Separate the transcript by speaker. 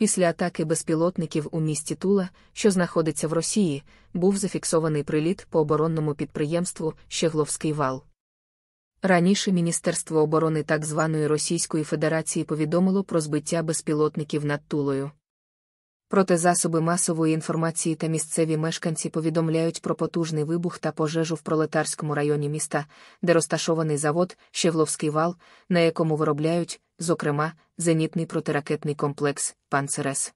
Speaker 1: Після атаки безпілотників у місті Тула, що знаходиться в Росії, був зафіксований приліт по оборонному підприємству Щегловський вал. Раніше Міністерство оборони так званої Російської Федерації повідомило про збиття безпілотників над Тулою. Проте засоби масової інформації та місцеві мешканці повідомляють про потужний вибух та пожежу в пролетарському районі міста, де розташований завод Щевловський вал, на якому виробляють, зокрема, зенітний протиракетний комплекс «Панцерес».